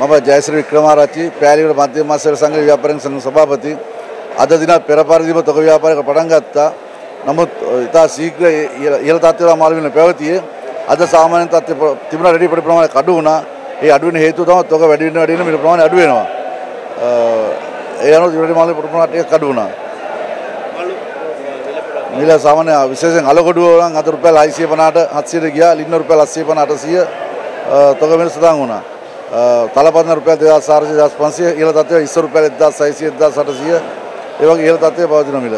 මම ජයශ්‍රී වික්‍රමාරච්චි පෑලිවල මධ්‍යම මාසවල සංඝ ව්‍යාපාරික සංඝ සභාපති අද දින පෙර පරිදිම තොග ව්‍යාපාරයක පටන් ගත්තා. නමුත් ඉතා ශීඝ්‍ර ඉහළ තත්ත්වයට මාළු වෙන පැවතියේ අද සාමාන්‍ය තත්ත්වය තිබුණා රෙඩි පොඩි ප්‍රමාණයක් අඩු වුණා. ඒ අඩු වෙන හේතුව තමයි තොග වැඩි වෙන වැඩි වෙන මිල ප්‍රමාණය අඩු වෙනවා. ඒ අනුව රෙඩි මාළු පොඩි ප්‍රමාණයක් ටිකක් අඩු වුණා. මිල සාමාන්‍ය විශේෂයෙන් අලකොඩුව නම් අද රුපියල් 650ට 700ට ගියා. ලින්න රුපියල් 850 800 තොග මිල සදාන් වුණා. තලපන්න රුපියල් 2400 2500 ඉහළ තත්ත්වය 20 රුපියල් 1600 1800 ඒ වගේ ඉහළ තත්ත්වයේ පවතින මිල.